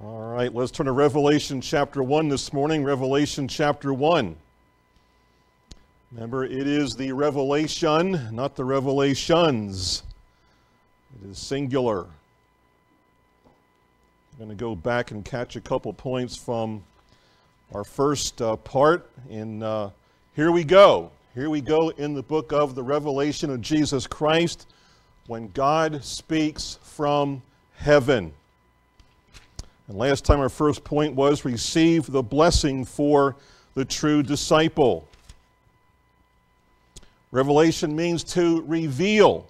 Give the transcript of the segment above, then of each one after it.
All right, let's turn to Revelation chapter 1 this morning. Revelation chapter 1. Remember, it is the revelation, not the revelations. It is singular. I'm going to go back and catch a couple points from our first uh, part. In uh, here we go. Here we go in the book of the Revelation of Jesus Christ when God speaks from heaven. And last time our first point was receive the blessing for the true disciple. Revelation means to reveal,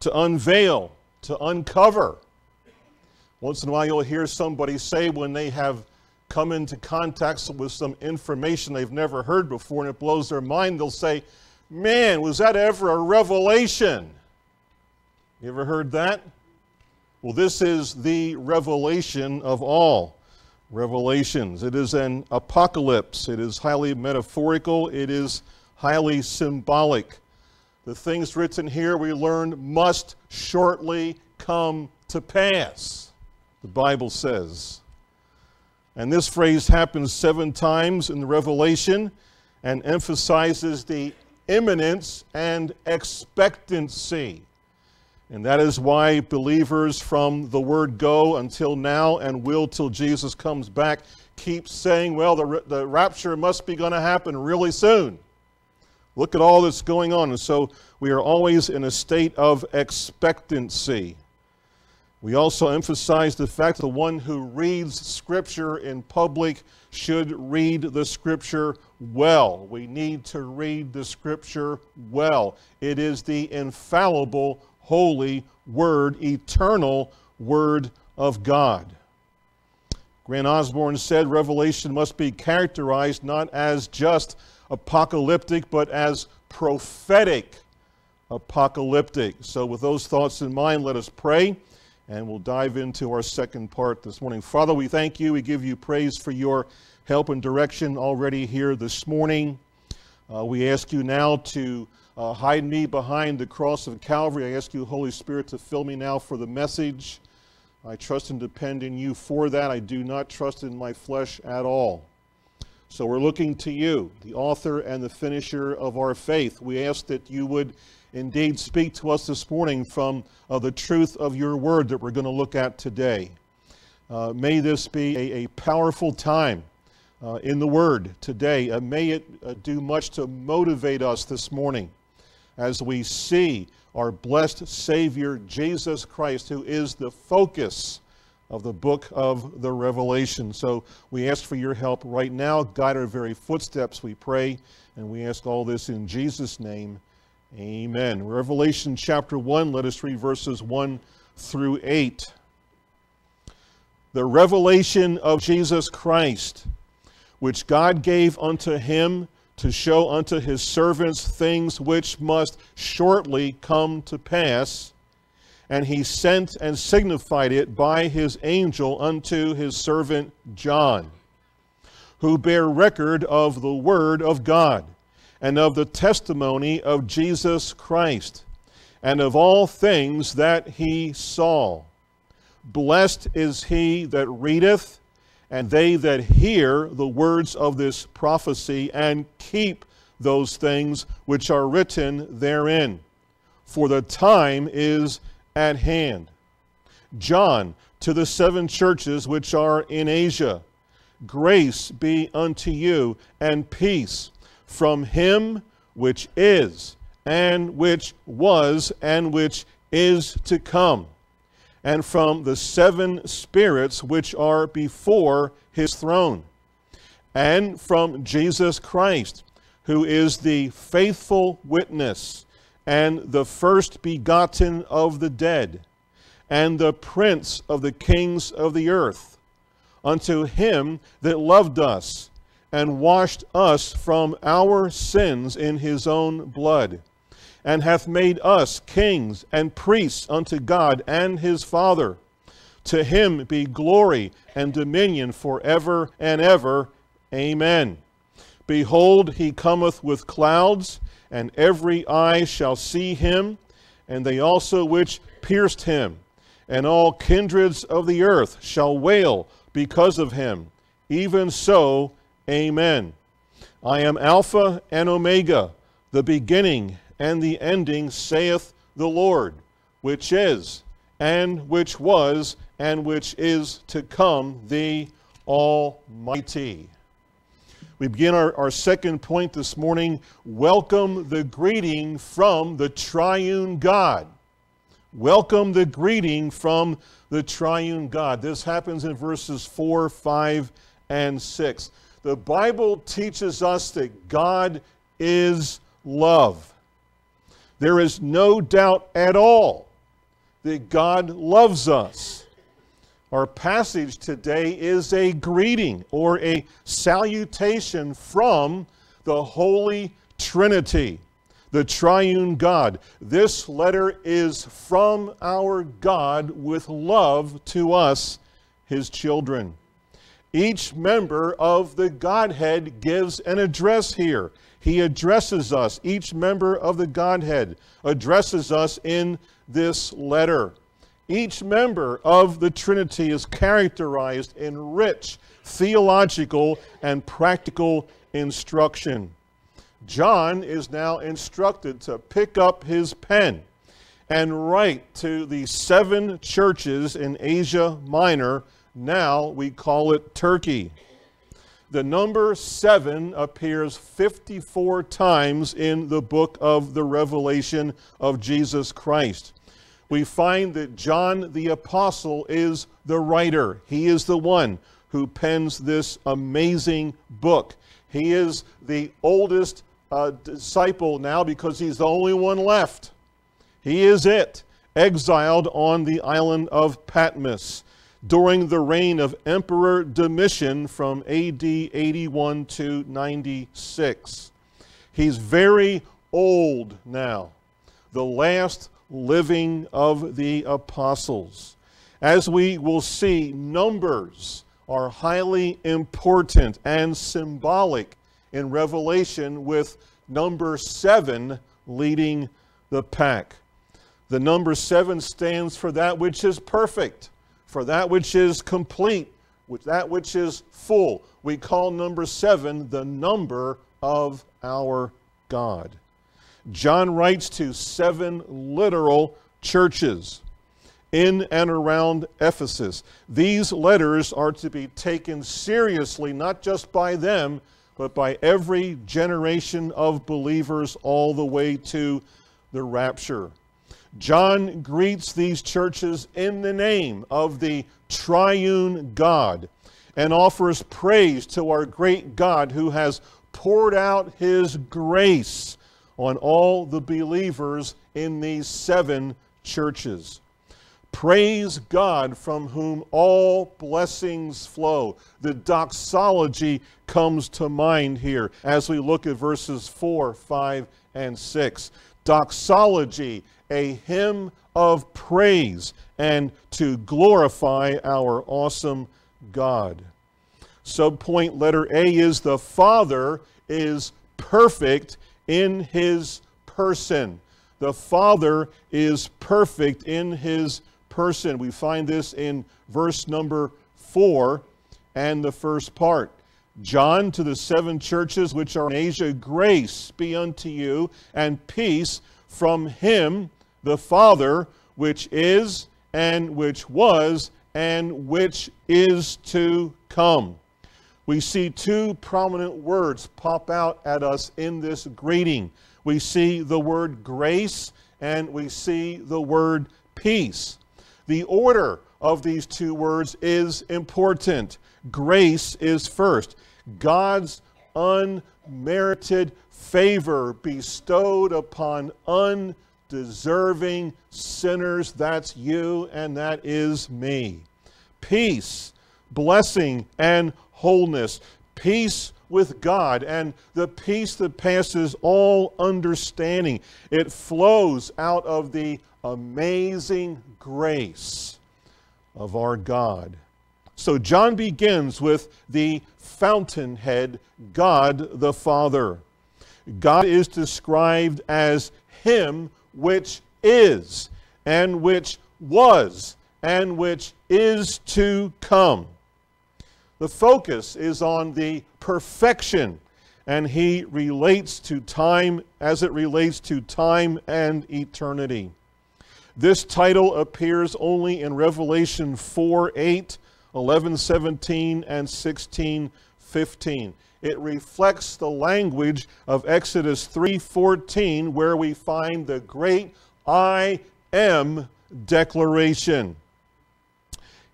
to unveil, to uncover. Once in a while, you'll hear somebody say when they have come into contact with some information they've never heard before and it blows their mind, they'll say, Man, was that ever a revelation? You ever heard that? Well, this is the revelation of all revelations. It is an apocalypse. It is highly metaphorical. It is highly symbolic. The things written here we learn must shortly come to pass, the Bible says. And this phrase happens seven times in the Revelation and emphasizes the imminence and expectancy. And that is why believers from the word go until now and will till Jesus comes back keep saying, well, the, the rapture must be going to happen really soon. Look at all that's going on. And so we are always in a state of expectancy. We also emphasize the fact that the one who reads Scripture in public should read the Scripture well. We need to read the Scripture well. It is the infallible, holy Word, eternal Word of God. Grant Osborne said Revelation must be characterized not as just apocalyptic, but as prophetic apocalyptic. So, with those thoughts in mind, let us pray and we'll dive into our second part this morning. Father, we thank you. We give you praise for your help and direction already here this morning. Uh, we ask you now to uh, hide me behind the cross of Calvary. I ask you, Holy Spirit, to fill me now for the message. I trust and depend in you for that. I do not trust in my flesh at all. So we're looking to you, the author and the finisher of our faith. We ask that you would indeed speak to us this morning from uh, the truth of your word that we're going to look at today. Uh, may this be a, a powerful time uh, in the word today. Uh, may it uh, do much to motivate us this morning as we see our blessed Savior, Jesus Christ, who is the focus of the book of the Revelation. So we ask for your help right now. Guide our very footsteps, we pray. And we ask all this in Jesus' name. Amen. Revelation chapter 1, let us read verses 1 through 8. The revelation of Jesus Christ, which God gave unto him to show unto his servants things which must shortly come to pass and he sent and signified it by his angel unto his servant John, who bare record of the word of God, and of the testimony of Jesus Christ, and of all things that he saw. Blessed is he that readeth, and they that hear the words of this prophecy, and keep those things which are written therein. For the time is at hand. John, to the seven churches which are in Asia, grace be unto you and peace from him which is, and which was, and which is to come, and from the seven spirits which are before his throne, and from Jesus Christ, who is the faithful witness and the first begotten of the dead, and the prince of the kings of the earth, unto him that loved us, and washed us from our sins in his own blood, and hath made us kings and priests unto God and his Father. To him be glory and dominion forever and ever. Amen. Behold, he cometh with clouds, and every eye shall see him, and they also which pierced him, and all kindreds of the earth shall wail because of him. Even so, amen. I am Alpha and Omega, the beginning and the ending, saith the Lord, which is, and which was, and which is to come, the Almighty. We begin our, our second point this morning. Welcome the greeting from the triune God. Welcome the greeting from the triune God. This happens in verses 4, 5, and 6. The Bible teaches us that God is love. There is no doubt at all that God loves us. Our passage today is a greeting or a salutation from the Holy Trinity, the triune God. This letter is from our God with love to us, his children. Each member of the Godhead gives an address here. He addresses us, each member of the Godhead addresses us in this letter. Each member of the Trinity is characterized in rich theological and practical instruction. John is now instructed to pick up his pen and write to the seven churches in Asia Minor. Now we call it Turkey. The number seven appears 54 times in the book of the Revelation of Jesus Christ we find that John the Apostle is the writer. He is the one who pens this amazing book. He is the oldest uh, disciple now because he's the only one left. He is it, exiled on the island of Patmos during the reign of Emperor Domitian from AD 81 to 96. He's very old now, the last living of the apostles. As we will see, numbers are highly important and symbolic in Revelation, with number seven leading the pack. The number seven stands for that which is perfect, for that which is complete, with that which is full. We call number seven the number of our God. John writes to seven literal churches in and around Ephesus. These letters are to be taken seriously, not just by them, but by every generation of believers all the way to the rapture. John greets these churches in the name of the triune God and offers praise to our great God who has poured out his grace on all the believers in these seven churches. Praise God from whom all blessings flow. The doxology comes to mind here as we look at verses 4, 5, and 6. Doxology, a hymn of praise and to glorify our awesome God. Subpoint letter A is the Father is perfect in his person. The Father is perfect in his person. We find this in verse number 4 and the first part. John to the seven churches which are in Asia, grace be unto you and peace from him, the Father, which is and which was and which is to come we see two prominent words pop out at us in this greeting. We see the word grace and we see the word peace. The order of these two words is important. Grace is first. God's unmerited favor bestowed upon undeserving sinners. That's you and that is me. Peace, blessing, and wholeness, peace with God, and the peace that passes all understanding. It flows out of the amazing grace of our God. So John begins with the fountainhead, God the Father. God is described as Him which is, and which was, and which is to come. The focus is on the perfection, and he relates to time as it relates to time and eternity. This title appears only in Revelation 4 8, 11 17, and 16 15. It reflects the language of Exodus 3:14 where we find the great I am declaration.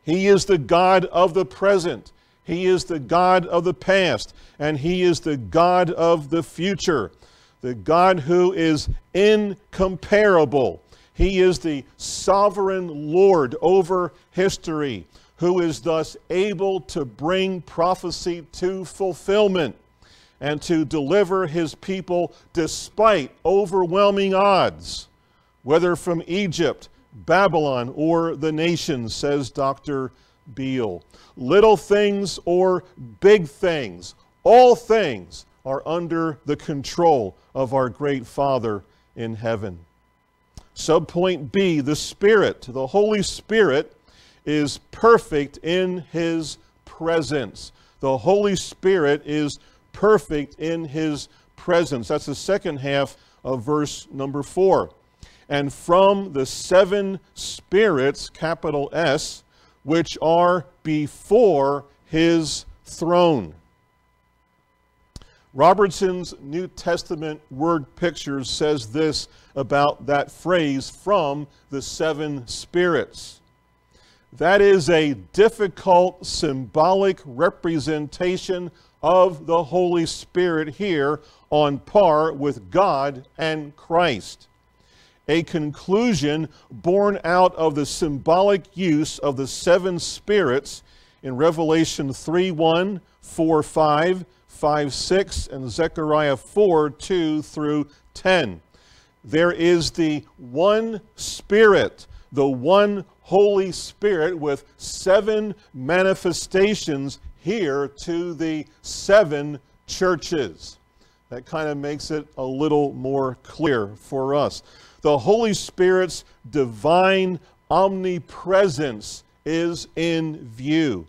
He is the God of the present. He is the God of the past, and He is the God of the future. The God who is incomparable. He is the sovereign Lord over history who is thus able to bring prophecy to fulfillment and to deliver his people despite overwhelming odds, whether from Egypt, Babylon, or the nations, says Dr. Beale. Little things or big things, all things are under the control of our great Father in heaven. Subpoint B, the Spirit, the Holy Spirit is perfect in his presence. The Holy Spirit is perfect in his presence. That's the second half of verse number four. And from the seven spirits, capital S, which are before his throne. Robertson's New Testament word pictures says this about that phrase from the seven spirits. That is a difficult symbolic representation of the Holy Spirit here on par with God and Christ. A conclusion born out of the symbolic use of the seven spirits in Revelation 3 1, 4 5, 5 6, and Zechariah 4 2 through 10. There is the one Spirit, the one Holy Spirit with seven manifestations here to the seven churches. That kind of makes it a little more clear for us. The Holy Spirit's divine omnipresence is in view.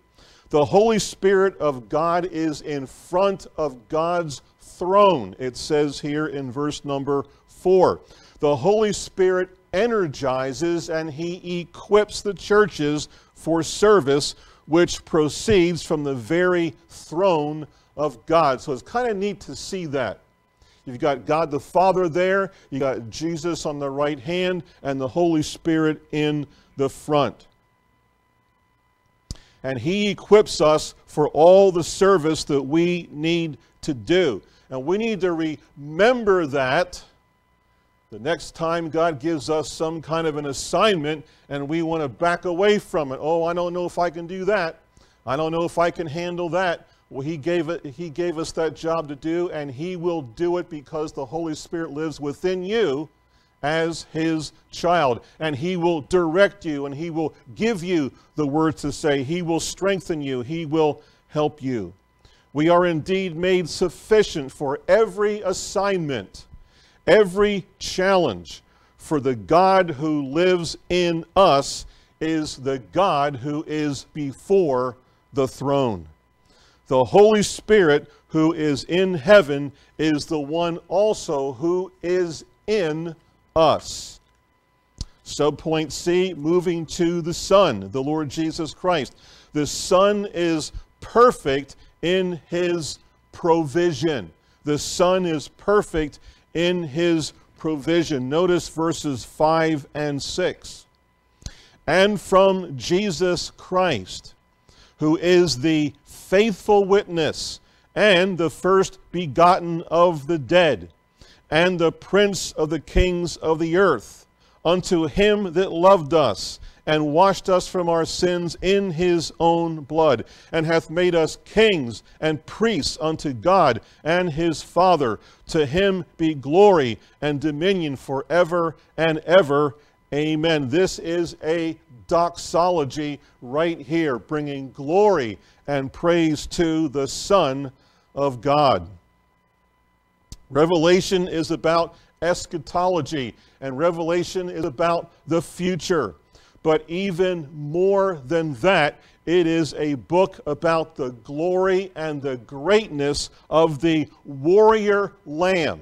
The Holy Spirit of God is in front of God's throne, it says here in verse number 4. The Holy Spirit energizes and he equips the churches for service, which proceeds from the very throne of God. So it's kind of neat to see that. You've got God the Father there, you've got Jesus on the right hand, and the Holy Spirit in the front. And He equips us for all the service that we need to do. And we need to remember that the next time God gives us some kind of an assignment and we want to back away from it, oh, I don't know if I can do that. I don't know if I can handle that. Well, he gave, it, he gave us that job to do, and He will do it because the Holy Spirit lives within you as His child. And He will direct you, and He will give you the words to say. He will strengthen you, He will help you. We are indeed made sufficient for every assignment Every challenge for the God who lives in us is the God who is before the throne. The Holy Spirit who is in heaven is the one also who is in us. Subpoint C, moving to the Son, the Lord Jesus Christ. The Son is perfect in his provision. The Son is perfect in his provision. Notice verses 5 and 6. And from Jesus Christ, who is the faithful witness and the first begotten of the dead, and the prince of the kings of the earth, unto him that loved us and washed us from our sins in his own blood, and hath made us kings and priests unto God and his Father. To him be glory and dominion forever and ever. Amen. This is a doxology right here, bringing glory and praise to the Son of God. Revelation is about eschatology, and Revelation is about the future. but even more than that, it is a book about the glory and the greatness of the warrior lamb,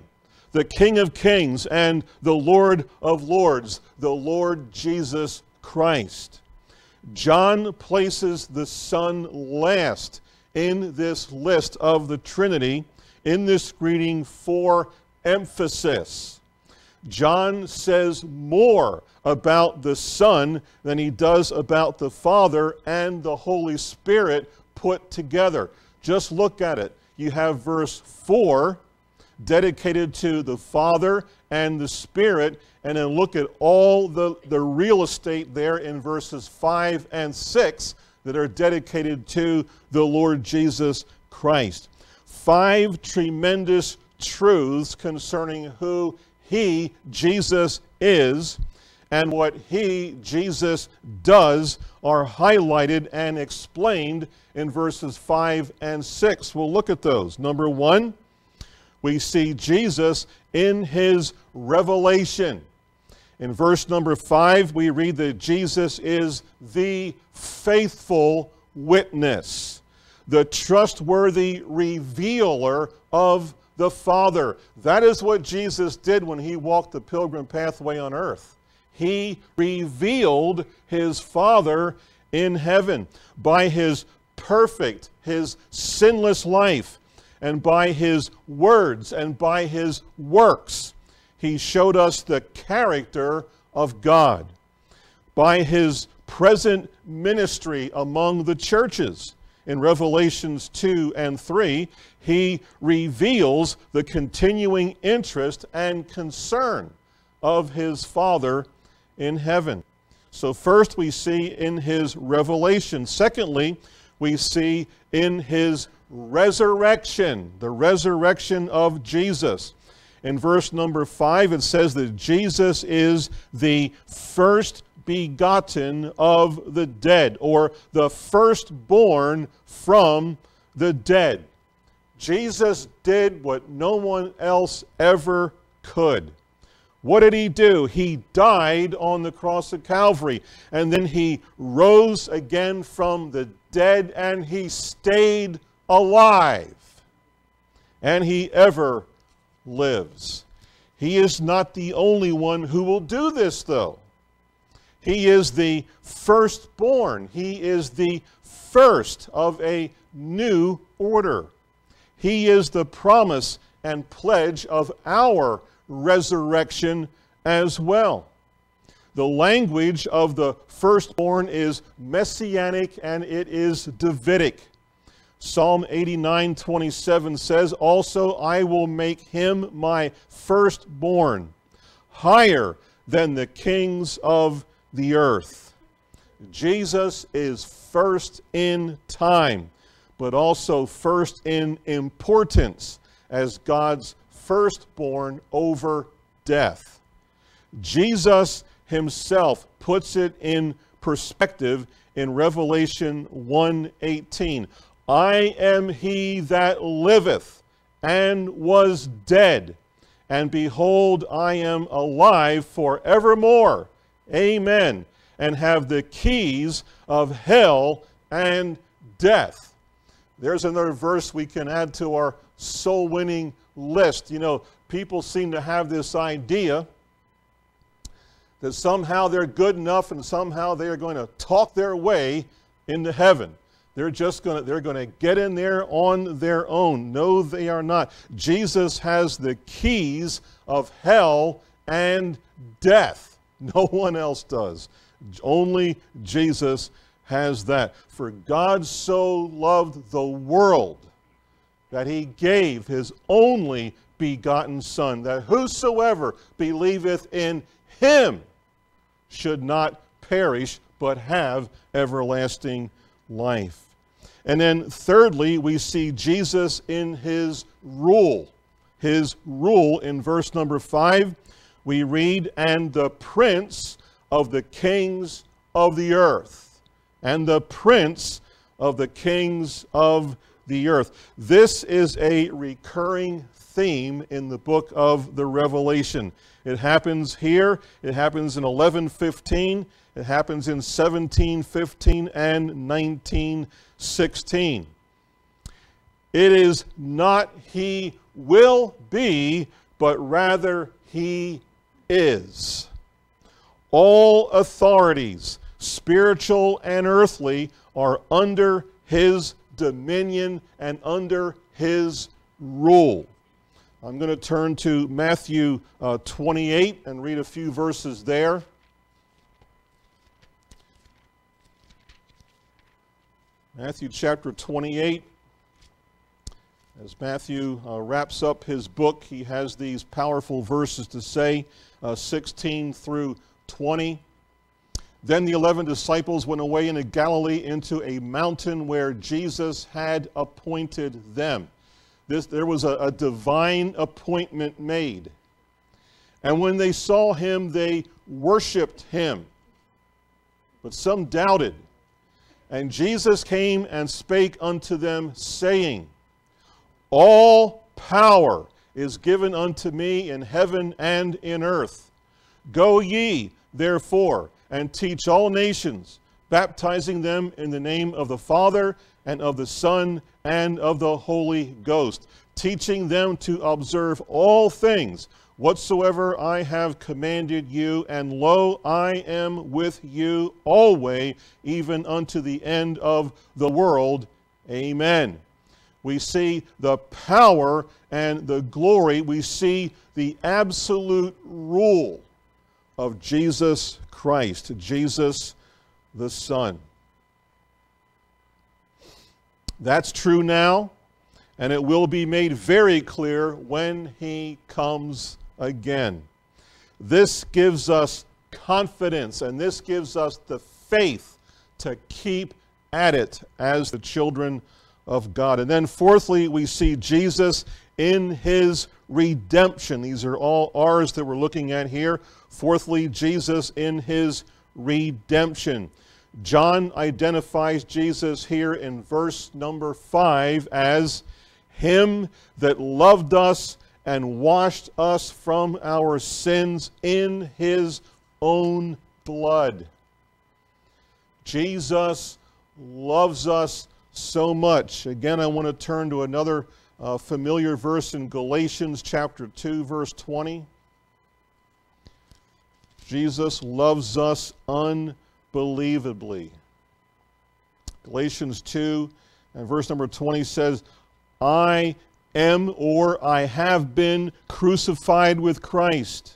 the King of kings and the Lord of lords, the Lord Jesus Christ. John places the Son last in this list of the Trinity in this greeting for emphasis. John says more about the Son than he does about the Father and the Holy Spirit put together. Just look at it. You have verse 4 dedicated to the Father and the Spirit, and then look at all the, the real estate there in verses 5 and 6 that are dedicated to the Lord Jesus Christ. Five tremendous truths concerning who He, Jesus, is and what He, Jesus, does are highlighted and explained in verses 5 and 6. We'll look at those. Number one, we see Jesus in His revelation. In verse number 5, we read that Jesus is the faithful witness, the trustworthy revealer of the Father. That is what Jesus did when he walked the pilgrim pathway on earth. He revealed his Father in heaven by his perfect, his sinless life, and by his words and by his works. He showed us the character of God. By his present ministry among the churches, in Revelations 2 and 3, he reveals the continuing interest and concern of his Father in heaven. So, first we see in his revelation. Secondly, we see in his resurrection, the resurrection of Jesus. In verse number 5, it says that Jesus is the first begotten of the dead, or the firstborn from the dead. Jesus did what no one else ever could. What did he do? He died on the cross of Calvary, and then he rose again from the dead, and he stayed alive. And he ever lives. He is not the only one who will do this, though. He is the firstborn. He is the first of a new order. He is the promise and pledge of our resurrection as well. The language of the firstborn is messianic and it is Davidic. Psalm 89 27 says, Also I will make him my firstborn, higher than the kings of the earth. Jesus is first in time, but also first in importance as God's firstborn over death. Jesus himself puts it in perspective in Revelation 1:18. I am he that liveth and was dead, and behold, I am alive forevermore Amen. And have the keys of hell and death. There's another verse we can add to our soul winning list. You know, people seem to have this idea that somehow they're good enough and somehow they are going to talk their way into heaven. They're just going to they're going to get in there on their own. No, they are not. Jesus has the keys of hell and death. No one else does. Only Jesus has that. For God so loved the world that he gave his only begotten Son, that whosoever believeth in him should not perish, but have everlasting life. And then, thirdly, we see Jesus in his rule. His rule in verse number 5 we read, and the prince of the kings of the earth. And the prince of the kings of the earth. This is a recurring theme in the book of the Revelation. It happens here, it happens in 11:15, It happens in 1715 and 1916. It is not he will be, but rather he is. All authorities, spiritual and earthly, are under his dominion and under his rule. I'm going to turn to Matthew uh, 28 and read a few verses there. Matthew chapter 28. As Matthew uh, wraps up his book, he has these powerful verses to say, uh, 16 through 20. Then the eleven disciples went away into Galilee into a mountain where Jesus had appointed them. This, there was a, a divine appointment made. And when they saw him, they worshiped him. But some doubted. And Jesus came and spake unto them, saying, All power is given unto me in heaven and in earth. Go ye, therefore, and teach all nations, baptizing them in the name of the Father, and of the Son, and of the Holy Ghost, teaching them to observe all things whatsoever I have commanded you, and lo, I am with you always, even unto the end of the world. Amen. We see the power and the glory. We see the absolute rule of Jesus Christ, Jesus the Son. That's true now, and it will be made very clear when he comes again. This gives us confidence and this gives us the faith to keep at it as the children of God. And then, fourthly, we see Jesus in his redemption. These are all R's that we're looking at here. Fourthly, Jesus in his redemption. John identifies Jesus here in verse number 5 as him that loved us and washed us from our sins in his own blood. Jesus loves us so much. Again, I want to turn to another uh, familiar verse in Galatians chapter 2, verse 20. Jesus loves us unbelievably. Galatians 2 and verse number 20 says, I am or I have been crucified with Christ.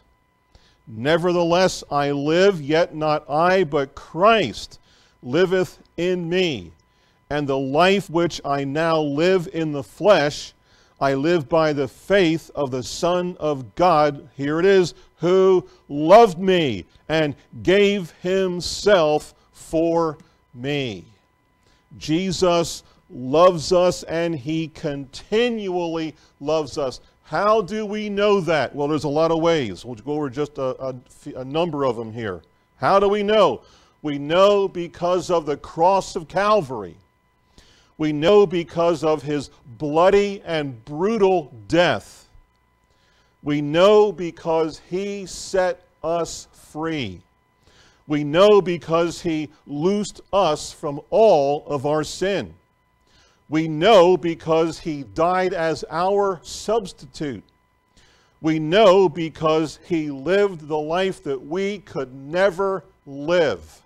Nevertheless, I live, yet not I, but Christ liveth in me. And the life which I now live in the flesh, I live by the faith of the Son of God, here it is, who loved me and gave himself for me. Jesus loves us and he continually loves us. How do we know that? Well, there's a lot of ways. We'll go over just a, a, a, number of them here. How do we know? We know because of the cross of Calvary. We know because of his bloody and brutal death. We know because he set us free. We know because he loosed us from all of our sin. We know because he died as our substitute. We know because he lived the life that we could never live.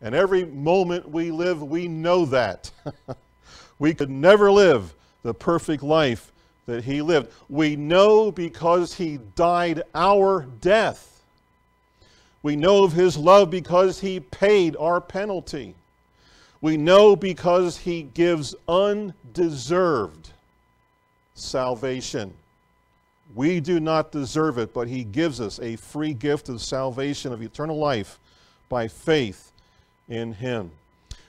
And every moment we live, we know that. we could never live the perfect life that he lived. We know because he died our death. We know of his love because he paid our penalty. We know because he gives undeserved salvation. We do not deserve it, but he gives us a free gift of salvation, of eternal life, by faith in him.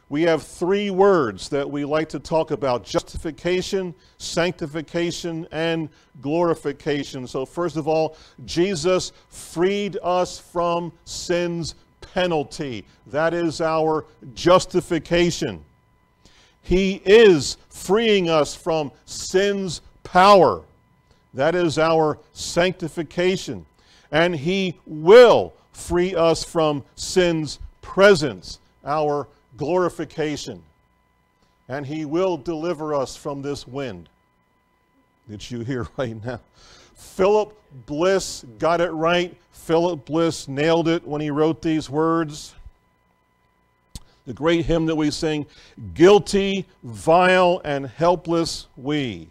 We have three words that we like to talk about justification, sanctification, and glorification. So, first of all, Jesus freed us from sin's penalty. That is our justification. He is freeing us from sin's power. That is our sanctification. And He will free us from sin's presence, our glorification. And he will deliver us from this wind that you hear right now. Philip Bliss got it right. Philip Bliss nailed it when he wrote these words. The great hymn that we sing Guilty, vile, and helpless we.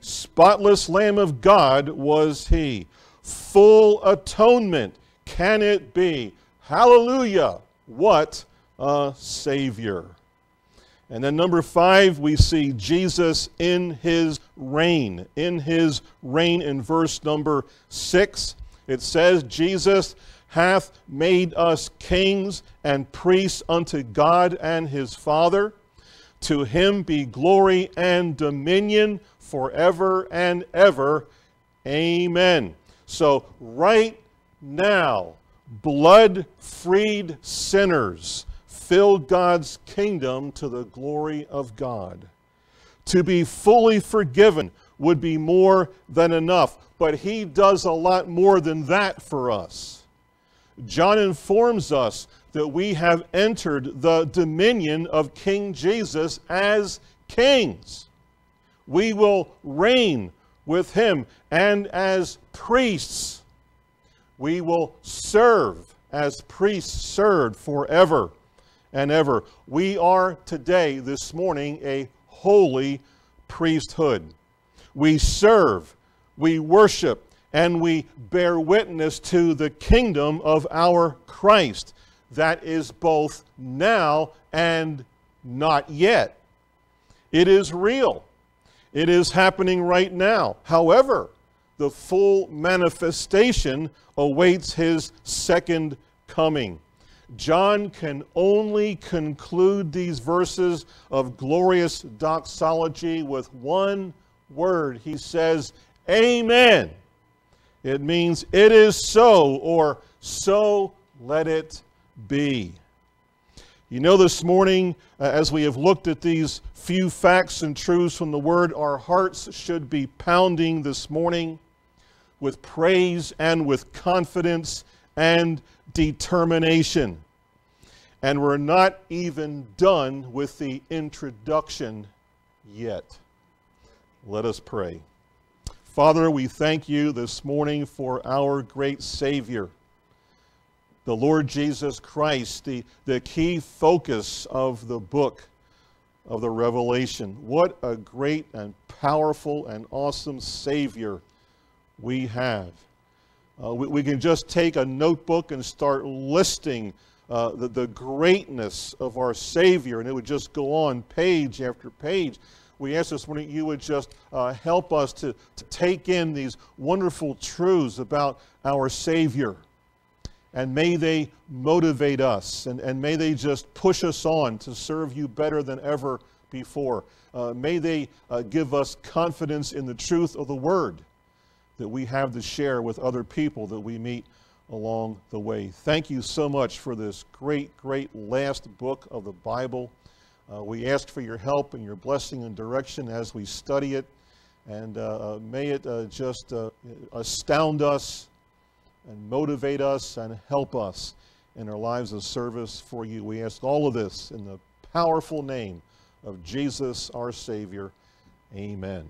Spotless Lamb of God was he. Full atonement can it be? Hallelujah! What a Savior. And then number five, we see Jesus in his reign. In his reign in verse number six, it says, Jesus hath made us kings and priests unto God and his Father. To him be glory and dominion forever and ever. Amen. So, right now, blood freed sinners fill God's kingdom to the glory of God. To be fully forgiven would be more than enough, but He does a lot more than that for us. John informs us that we have entered the dominion of King Jesus as kings. We will reign with Him, and as priests, we will serve as priests served forever and ever. We are today, this morning, a holy priesthood. We serve, we worship, and we bear witness to the kingdom of our Christ that is both now and not yet. It is real. It is happening right now. However, the full manifestation awaits his second coming. John can only conclude these verses of glorious doxology with one word. He says, Amen. It means it is so, or so let it be. You know, this morning, uh, as we have looked at these few facts and truths from the Word, our hearts should be pounding this morning with praise and with confidence and determination. And we're not even done with the introduction yet. Let us pray. Father, we thank you this morning for our great Savior, the Lord Jesus Christ, the, the key focus of the book of the Revelation. What a great and powerful and awesome Savior we have. Uh, we, we, can just take a notebook and start listing uh, the, the greatness of our Savior, and it would just go on page after page. We ask this morning you would just uh, help us to, to take in these wonderful truths about our Savior. And may they motivate us, and, and may they just push us on to serve you better than ever before. Uh, may they uh, give us confidence in the truth of the Word that we have to share with other people that we meet along the way. Thank you so much for this great, great last book of the Bible. Uh, we ask for your help and your blessing and direction as we study it. And uh, uh may it uh, just uh, astound us and motivate us and help us in our lives of service for you. We ask all of this in the powerful name of Jesus, our Savior. Amen.